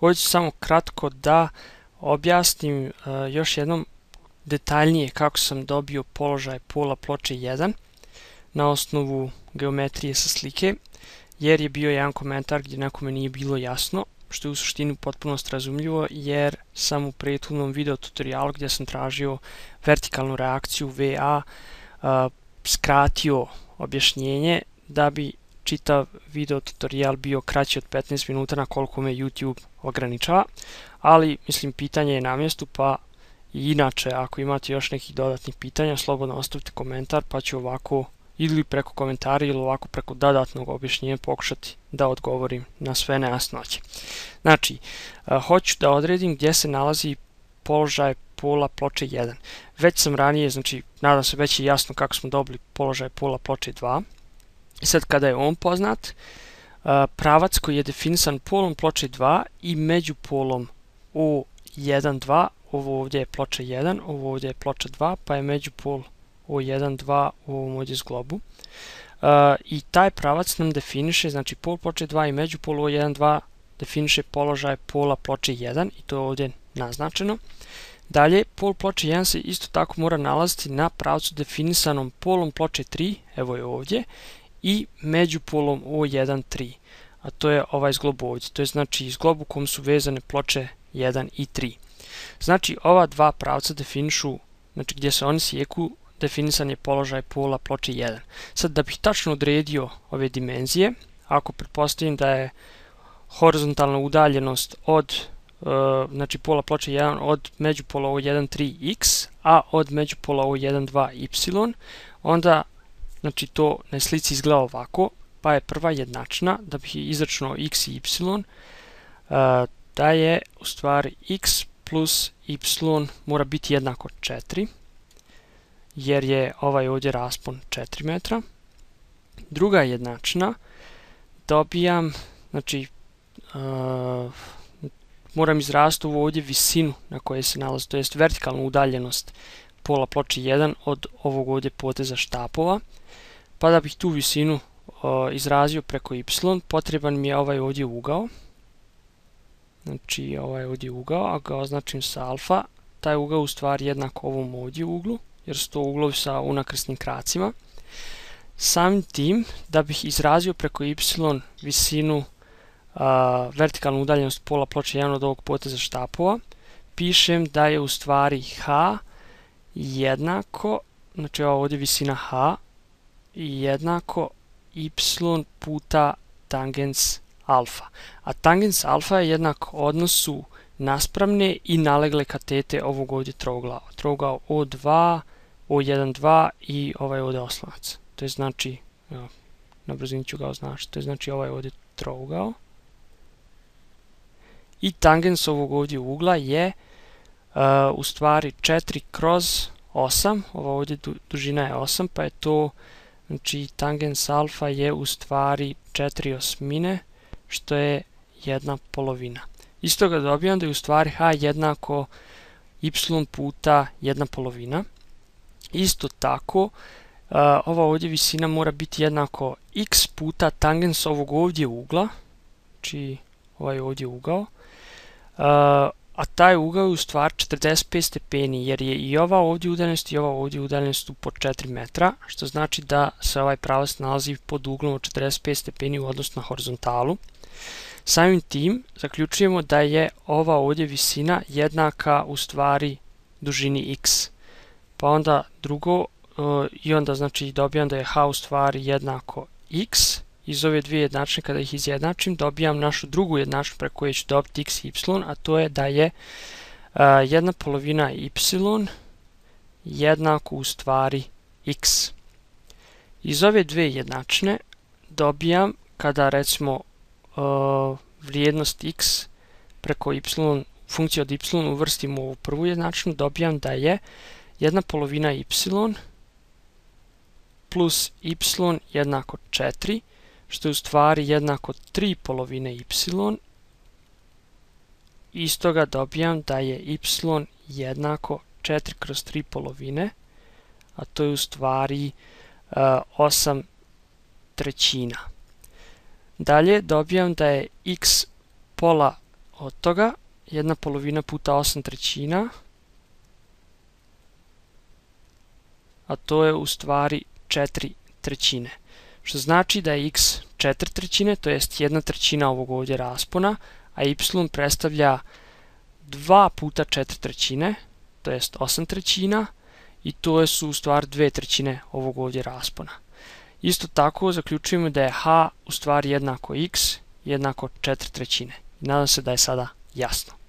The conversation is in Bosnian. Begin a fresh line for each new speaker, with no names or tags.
Hoću samo kratko da objasnim uh, još jednom detaljnije kako sam dobio položaj pola ploče 1 na osnovu geometrije sa slike, jer je bio jedan komentar gdje nekome nije bilo jasno, što je u suštini potpunost razumljivo, jer sam u prethodnom video tutorialu gdje sam tražio vertikalnu reakciju VA uh, e, skratio objašnjenje da bi čitav video tutorial bio kraći od 15 minuta na koliko me YouTube ograničava, ali mislim pitanje je na mjestu pa i inače ako imate još nekih dodatnih pitanja slobodno ostavite komentar pa ću ovako ili preko komentara ili ovako preko dodatnog objašnjenja pokušati da odgovorim na sve nejasnoće. Znači, e, hoću da odredim gdje se nalazi položaj pola ploče 1. Već sam ranije, znači nadam se već je jasno kako smo dobili položaj pola ploče 2. I sad kada je on poznat, pravac koji je definisan polom ploče 2 i među polom u 1, 2, ovo ovdje je ploča 1, ovo ovdje je ploča 2, pa je među pol u 1, 2 u ovom ovdje zglobu. I taj pravac nam definiše, znači pol ploče 2 i među pol u 1, 2 definiše položaj pola ploče 1 i to je ovdje naznačeno. Dalje, pol ploče 1 se isto tako mora nalaziti na pravcu definisanom polom ploče 3, evo je ovdje, i međupolom O1, 3, a to je ovaj zglob ovdje, to je znači zglob u kom su vezane ploče 1 i 3. Znači, ova dva pravca definišu, znači gdje se oni sjeku, definisan je položaj pola ploče 1. Sad, da bih tačno odredio ove dimenzije, ako pretpostavim da je horizontalna udaljenost od e, znači pola ploče 1 od međupola O1 3x, a od međupola O1 2y, onda znači to na slici izgleda ovako, pa je prva jednačna, da bih izračunao x i y, eh, da je u stvari x plus y mora biti jednako 4, jer je ovaj ovdje raspon 4 metra. Druga jednačna, dobijam, znači, uh, moram izrasti u ovdje visinu na kojoj se nalazi, to jest vertikalnu udaljenost pola ploče 1 od ovog ovdje poteza štapova. Pa da bih tu visinu e, izrazio preko y, potreban mi je ovaj ovdje ugao. Znači ovaj ovdje ugao, a ga označim sa alfa. Taj ugao u stvari jednak ovom ovdje uglu, jer su to uglovi sa unakrsnim kracima. Samim tim, da bih izrazio preko y visinu uh, vertikalnu udaljenost pola ploče 1 od ovog poteza štapova, pišem da je u stvari h jednako, znači ovo ovdje visina h, jednako y puta tangens alfa. A tangens alfa je jednak odnosu naspravne i nalegle katete ovog ovdje trouglava. Trougao O2, O1, 2 i ovaj ovdje oslonac. To je znači, evo, na brzini ću ga označiti, to je znači ovaj ovdje trougao. I tangens ovog ovdje ugla je uh, u stvari 4 kroz 8, ovo ovdje dužina je 8, pa je to, znači tangens alfa je u stvari 4 osmine, što je jedna polovina. Isto ga dobijam da je u stvari h jednako y puta jedna polovina. Isto tako, uh, ova ovdje visina mora biti jednako x puta tangens ovog ovdje ugla, znači ovaj ovdje ugao, uh, a taj ugao je u stvari 45 stepeni, jer je i ova ovdje udaljenost i ova ovdje udaljenost po 4 metra, što znači da se ovaj pravac nalazi pod uglom od 45 stepeni u odnosu na horizontalu. Samim tim zaključujemo da je ova ovdje visina jednaka u stvari dužini x. Pa onda drugo, e, i onda znači dobijam da je h u stvari jednako x. Iz ove dvije jednačne kada ih izjednačim dobijam našu drugu jednačnu preko koje ću dobiti x i y, a to je da je uh, jedna polovina y jednako u stvari x. Iz ove dvije jednačne dobijam kada recimo vrijednost x preko y, funkciju od y uvrstimo u prvu jednačnu, dobijam da je jedna polovina y plus y jednako 4, što je u stvari jednako 3 polovine y. Iz toga dobijam da je y jednako 4 kroz 3 polovine, a to je u stvari e, uh, 8 trećina. Dalje dobijam da je x pola od toga jedna polovina puta 8 trećina, a to je u stvari 4 trećine. Što znači da je x 4 trećine, to jest 1 trećina ovog ovdje raspona, a y predstavlja 2 puta 4 trećine, to jest 8 trećina, i to su u stvari 2 trećine ovog ovdje raspona. Isto tako zaključujemo da je h u stvari jednako x jednako 4 trećine. Nadam se da je sada jasno.